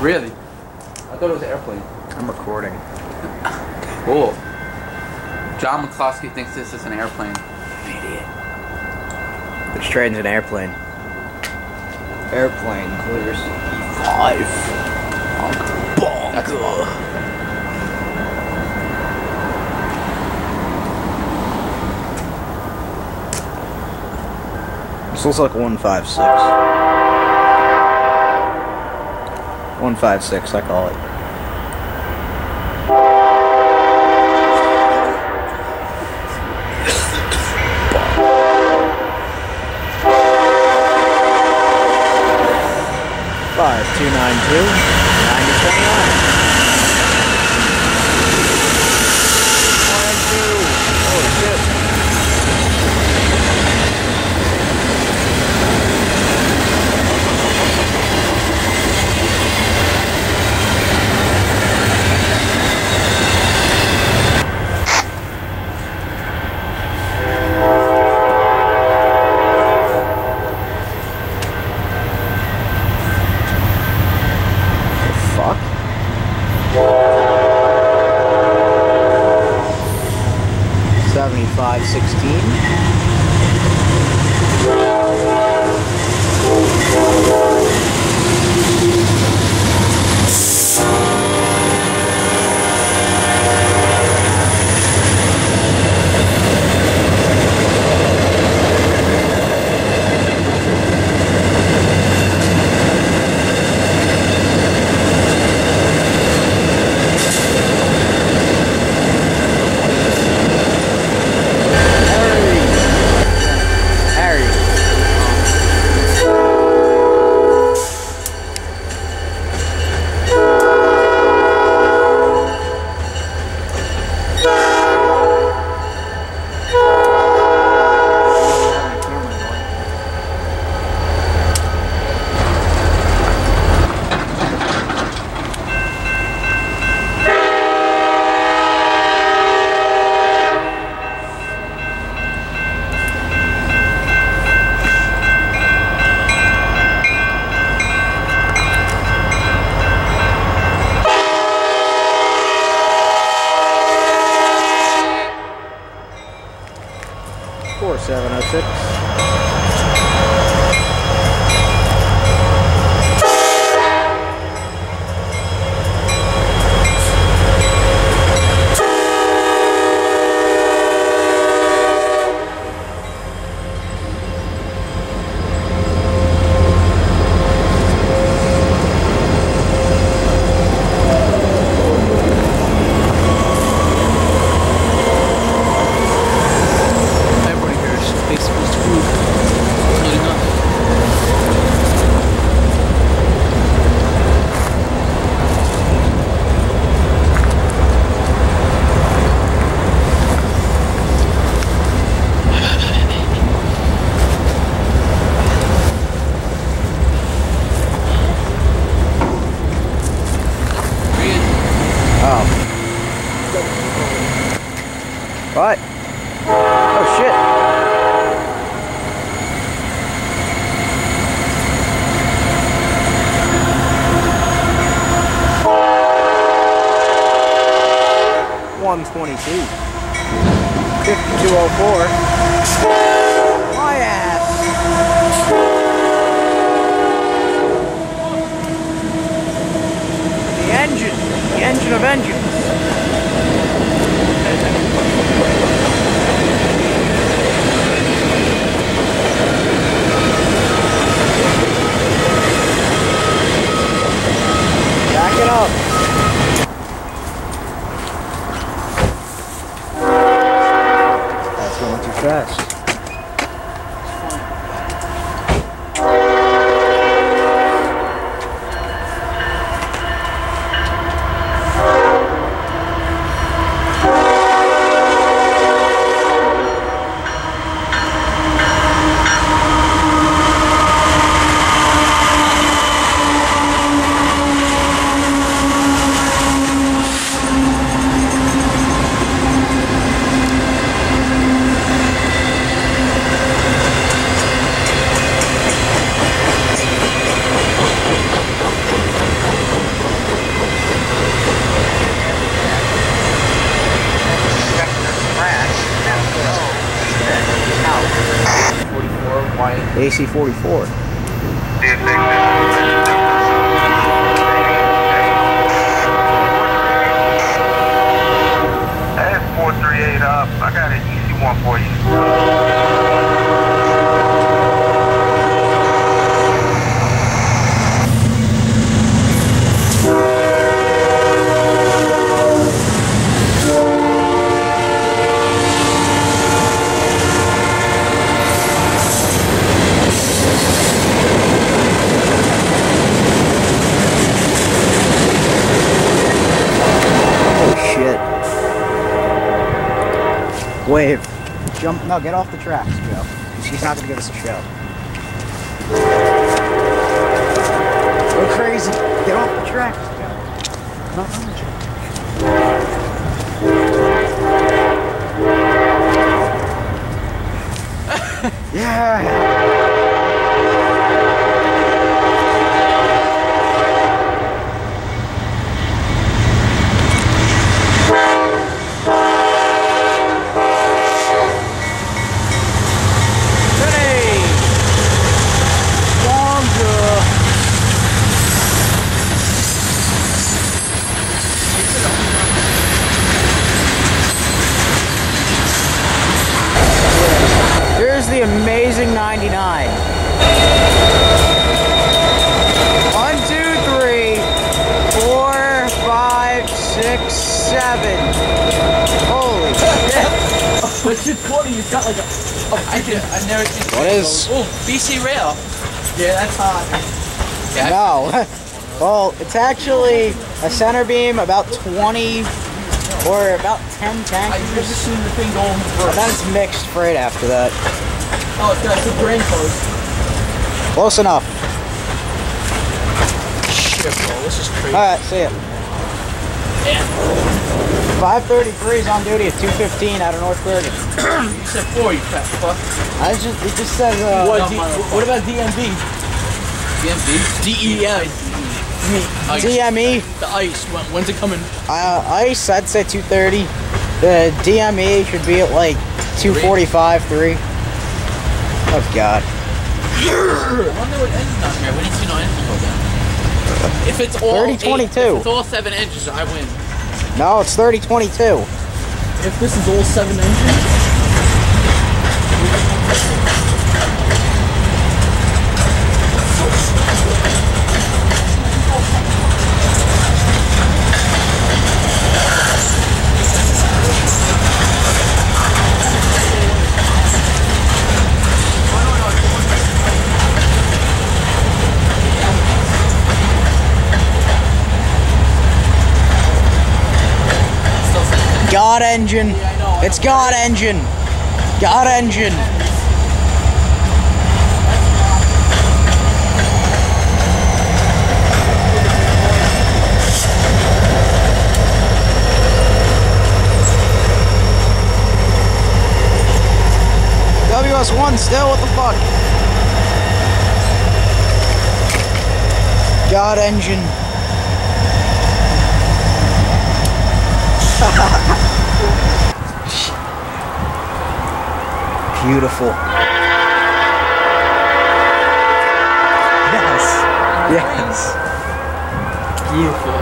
Really? I thought it was an airplane. I'm recording. Cool. John McCloskey thinks this is an airplane. Idiot. Which train's an airplane? Airplane clears E5. That's Bonk. This looks like 156. 156, I call it. Five two nine two seven oh six. 122. 5204. My ass! The engine. The engine of engines. AC-44. That's 438 up. I got an easy one for you. Oh shit. Wave. Jump. No, get off the tracks, Joe. She's not gonna give us a show. Go crazy. Get off the tracks, Joe. Not on the tracks. yeah. Hey! Longer. Here's the amazing 99. One, two, three, four, five, six, seven. Holy shit. But 220, you've got like a. I did. I never seen. What is- Oh, BC Rail. Yeah, that's hot. Yeah. No. Well, it's actually a center beam about 20 or about 10 I've never tankers. seen the thing going And reverse. then it's mixed freight after that. Oh, it's got two drain closed. Close enough. Shit, bro, this is crazy. Alright, see ya. Yeah. 533 is on duty at 215 out of North Bergen. You said four, you fat fuck. I just, it just says, uh, What, D- what about DMV? DMV. DEM. Ice. DME, The ice. When, when's it coming? uh, ICE, I'd say 230. The DME should be at like 245, 3. Oh god. I wonder what engine on here. We didn't see no engine go down. If it's all 30, eight- 22. If it's all seven inches, I win. No, it's 3022. If this is all seven engines, God engine. It's God engine. God engine. WS1 still, what the fuck? God engine. Beautiful. Yes. Yes. beautiful.